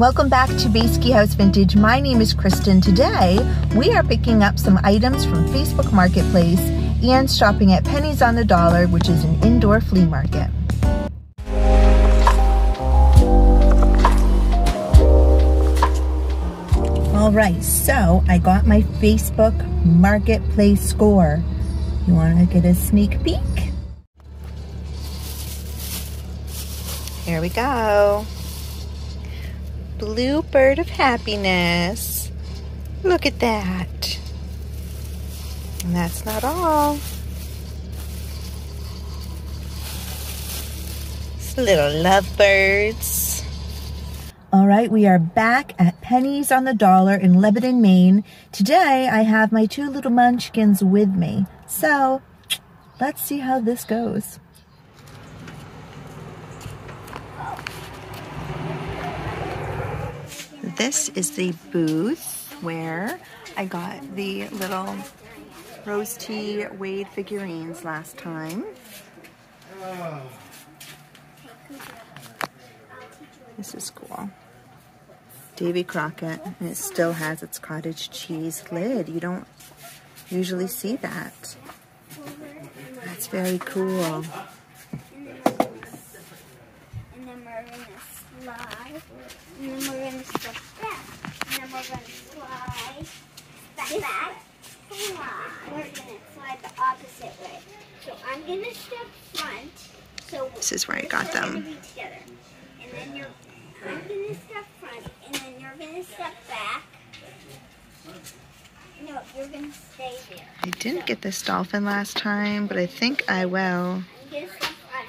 Welcome back to Boeske House Vintage. My name is Kristen. Today, we are picking up some items from Facebook Marketplace and shopping at Pennies on the Dollar, which is an indoor flea market. All right, so I got my Facebook Marketplace score. You want to get a sneak peek? Here we go. Blue bird of happiness. Look at that. And that's not all. It's little lovebirds. All right, we are back at Pennies on the Dollar in Lebanon, Maine. Today, I have my two little munchkins with me. So, let's see how this goes. This is the booth where I got the little Rose Tea Wade figurines last time. This is cool. Davy Crockett, and it still has its cottage cheese lid. You don't usually see that. That's very cool. And then we're to slide. And then we're to So. So This is where I got them. I didn't get this dolphin last time, but I think I will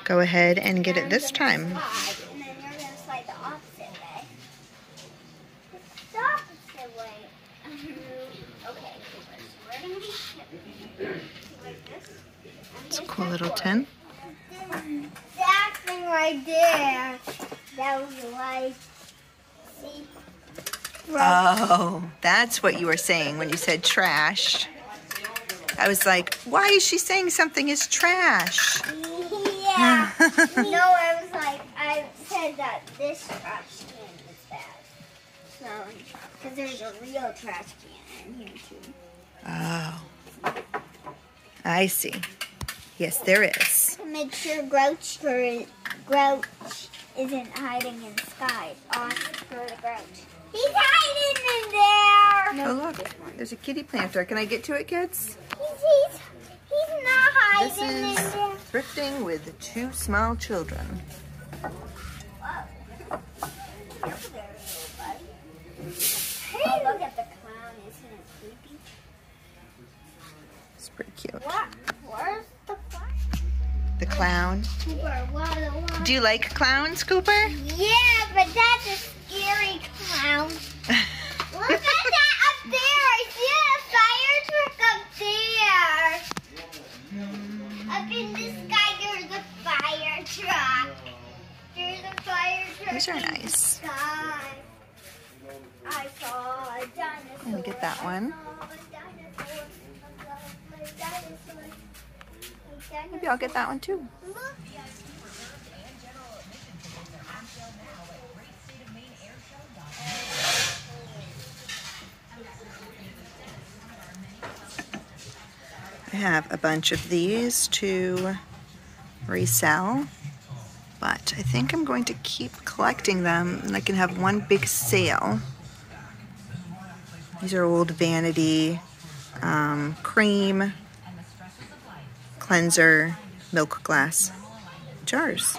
go ahead and get it this I'm time. Slide, and then you're gonna slide the opposite way. The opposite way. okay, so we're gonna be tipping like this. I'm It's a gonna cool step little forward. tin. That thing right there. That was like, see. Oh, that's what you were saying when you said trash. I was like, why is she saying something is trash? Yeah. no, I was like, I said that this trash can is bad. So, because there's a real trash can in here too. Oh, I see. Yes, there is. Make sure Grouch for Grouch isn't hiding in the Sky. Oscar the ground. He's hiding in there. Oh, look, there's a kitty planter. Can I get to it, kids? He's, he's, he's not This hiding in is there. thrifting with two small children. Oh, look at the clown. Isn't it creepy? It's pretty cute. What? Where's the clown? The clown. Cooper? Do you like clowns, Cooper? Yeah, but that's a scary clown. Look at that up there. I see a fire truck up there. Up in the sky, there's a fire truck. There's a fire truck. These are nice. sky. I saw a dinosaur. Get that one. Maybe I'll get that one too. I have a bunch of these to resell, but I think I'm going to keep collecting them and I can have one big sale. These are old vanity um, cream cleanser milk glass jars.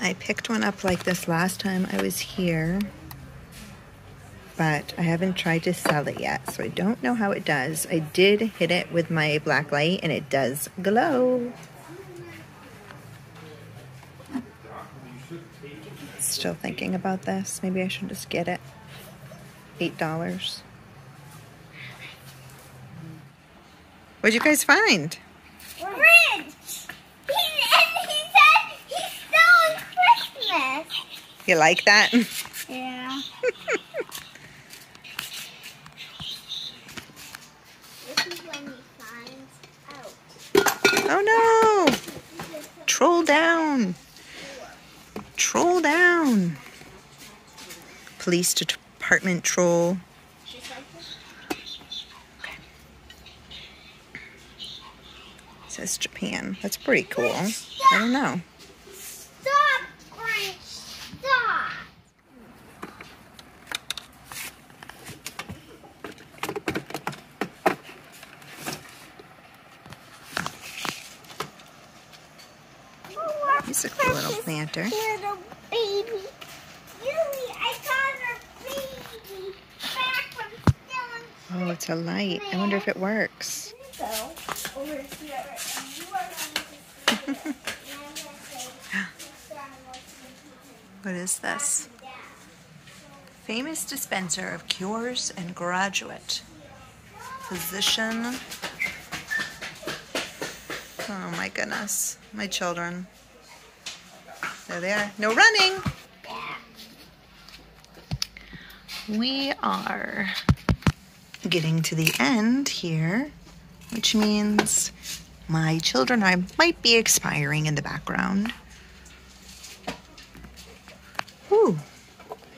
I picked one up like this last time I was here, but I haven't tried to sell it yet, so I don't know how it does. I did hit it with my black light and it does glow. Still thinking about this. Maybe I should just get it. $8. What'd you guys find? Grinch! He, and he said he stole Christmas. You like that? Yeah. this is when he finds out. Oh no! Troll down! troll down. Police department troll. Says Japan. That's pretty cool. I don't know. Stop, Grinch. Stop. He's a cool little planter. Little baby. Yui, I got her baby back from stealing Oh, it's a light. I wonder if it works. go over here and you are going to see it. And I'm gonna say, What is this? Famous dispenser of cures and graduate. Physician. Oh my goodness. My children. There they are. No running. We are getting to the end here, which means my children I might be expiring in the background.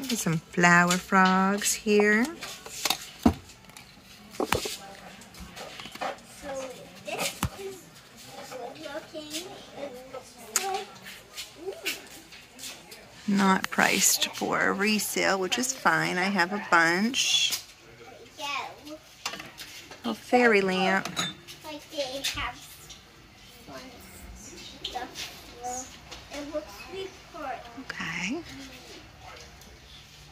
There's some flower frogs here. So this is good looking. It looks like Not priced for resale, which is fine. I have a bunch. A fairy lamp. Like they have fun stuff. Well, it looks before. Okay.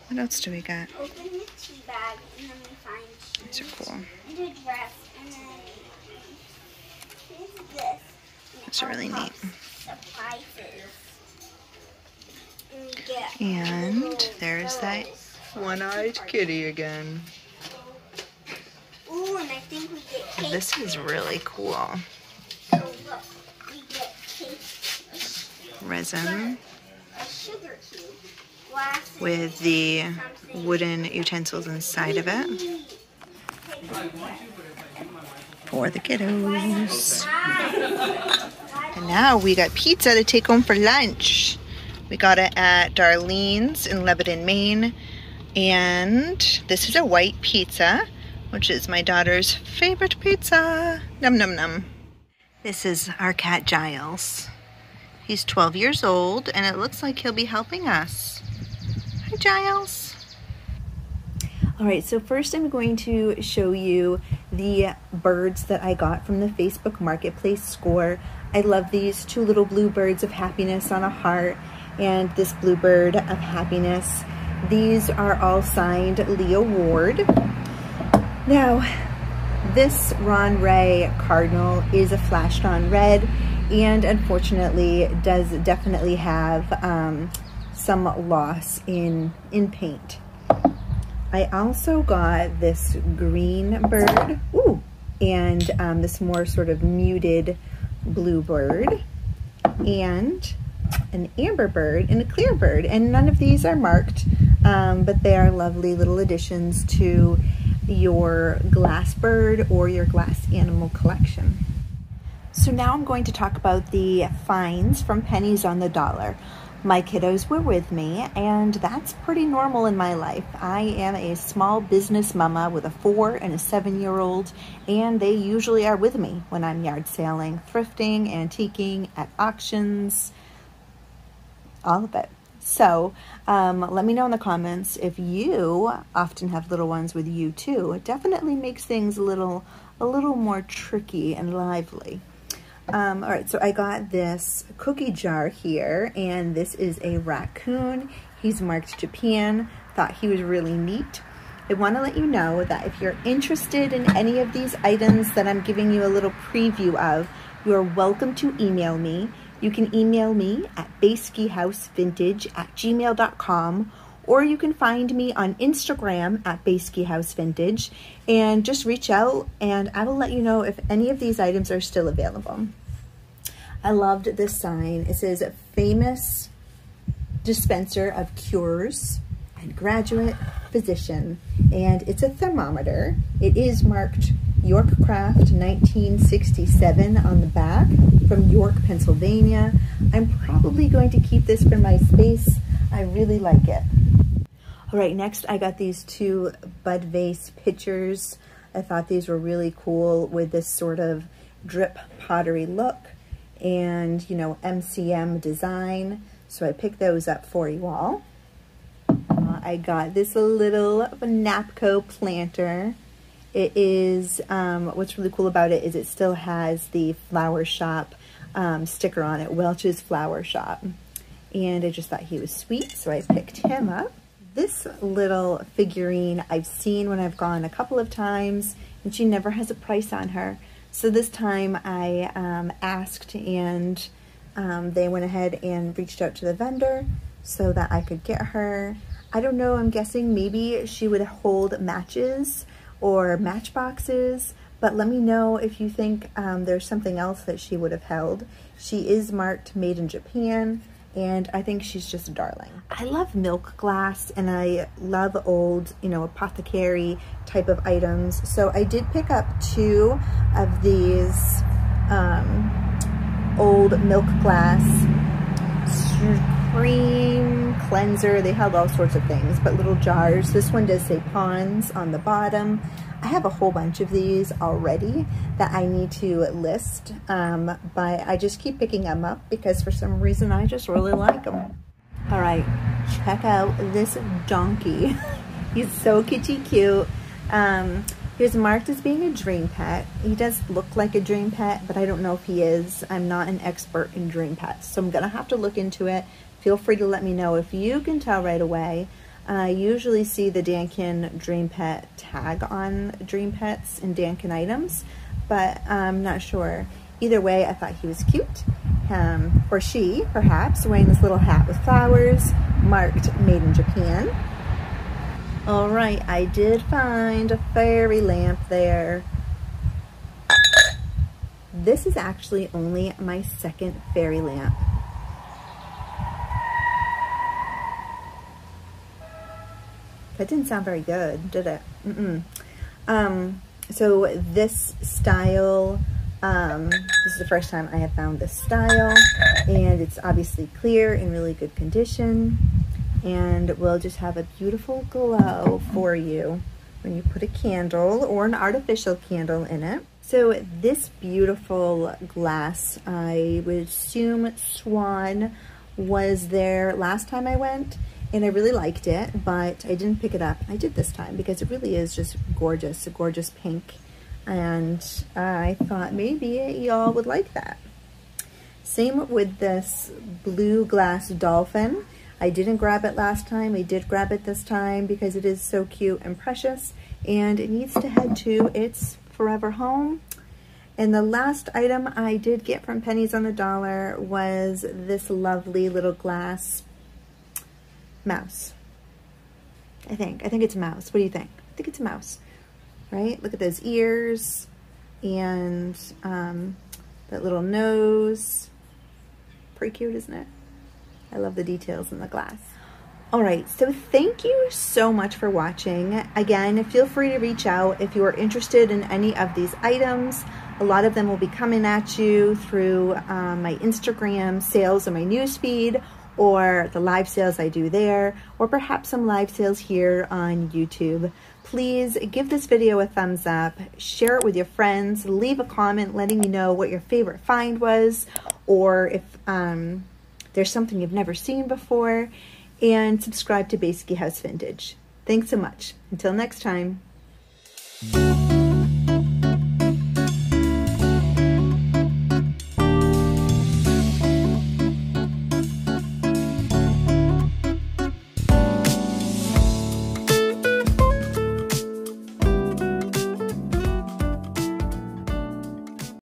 What else do we got? Open the tea bag and then we find These are cool. and a dress and then here's this. These are really neat. Surprises. And And little there's that one-eyed kitty again. Ooh, and I think we get cake. This is really cool. So look, we get cake, Resin a sugar cube, glasses, with the wooden utensils inside of it for the kiddos. And now we got pizza to take home for lunch. We got it at Darlene's in Lebanon, Maine. And this is a white pizza, which is my daughter's favorite pizza. Num num num. This is our cat Giles. He's 12 years old, and it looks like he'll be helping us. Giles. All right, so first I'm going to show you the birds that I got from the Facebook Marketplace score. I love these two little blue birds of happiness on a heart and this blue bird of happiness. These are all signed Leo Ward. Now, this Ron Ray Cardinal is a flashed on red and unfortunately does definitely have um, some loss in, in paint. I also got this green bird, ooh, and um, this more sort of muted blue bird, and an amber bird and a clear bird. And none of these are marked, um, but they are lovely little additions to your glass bird or your glass animal collection. So now I'm going to talk about the finds from pennies on the dollar. My kiddos were with me, and that's pretty normal in my life. I am a small business mama with a four and a seven year old, and they usually are with me when I'm yard sailing, thrifting, antiquing, at auctions, all of it. So um, let me know in the comments if you often have little ones with you too. It definitely makes things a little, a little more tricky and lively. Um, all right, so I got this cookie jar here, and this is a raccoon. He's marked Japan. Thought he was really neat. I want to let you know that if you're interested in any of these items that I'm giving you a little preview of, you are welcome to email me. You can email me at boeskehousevintage at gmail.com or you can find me on Instagram at boeskehousevintage and just reach out and I will let you know if any of these items are still available. I loved this sign. It says famous dispenser of cures and graduate physician and it's a thermometer. It is marked York Craft 1967 on the back from York, Pennsylvania. I'm probably going to keep this for my space. I really like it. All right, next I got these two Bud Vase pitchers. I thought these were really cool with this sort of drip pottery look and, you know, MCM design. So I picked those up for you all. Uh, I got this little Napco planter. It is, um, what's really cool about it is it still has the flower shop um, sticker on it, Welch's Flower Shop. And I just thought he was sweet, so I picked him up. This little figurine I've seen when I've gone a couple of times, and she never has a price on her. So this time I um, asked and um, they went ahead and reached out to the vendor so that I could get her. I don't know, I'm guessing maybe she would hold matches or matchboxes, but let me know if you think um, there's something else that she would have held. She is marked made in Japan, and I think she's just a darling. I love milk glass and I love old, you know, apothecary type of items. So I did pick up two of these um, old milk glass cream cleanser. They held all sorts of things, but little jars. This one does say Pond's on the bottom. I have a whole bunch of these already that I need to list, um, but I just keep picking them up because for some reason I just really like them. All right, check out this donkey. He's so kitschy cute. Um, he was marked as being a dream pet. He does look like a dream pet, but I don't know if he is. I'm not an expert in dream pets, so I'm gonna have to look into it. Feel free to let me know if you can tell right away. I usually see the Dakin Dream Pet tag on Dream Pets and Dakin items, but I'm not sure. Either way, I thought he was cute. Um, or she, perhaps, wearing this little hat with flowers, marked Made in Japan. All right, I did find a fairy lamp there. This is actually only my second fairy lamp. That didn't sound very good, did it? Mm -mm. Um, so this style, um, this is the first time I have found this style, and it's obviously clear in really good condition, and will just have a beautiful glow for you when you put a candle or an artificial candle in it. So this beautiful glass, I would assume Swan was there last time I went and I really liked it, but I didn't pick it up. I did this time because it really is just gorgeous, a gorgeous pink. And I thought maybe y'all would like that. Same with this blue glass dolphin. I didn't grab it last time. I did grab it this time because it is so cute and precious. And it needs to head to its forever home. And the last item I did get from Pennies on the Dollar was this lovely little glass mouse. I think. I think it's a mouse. What do you think? I think it's a mouse, right? Look at those ears and um, that little nose. Pretty cute, isn't it? I love the details in the glass. All right, so thank you so much for watching. Again, feel free to reach out if you are interested in any of these items. A lot of them will be coming at you through um, my Instagram sales or my newsfeed or the live sales I do there, or perhaps some live sales here on YouTube. Please give this video a thumbs up, share it with your friends, leave a comment letting me know what your favorite find was, or if um, there's something you've never seen before, and subscribe to Boeske House Vintage. Thanks so much. Until next time.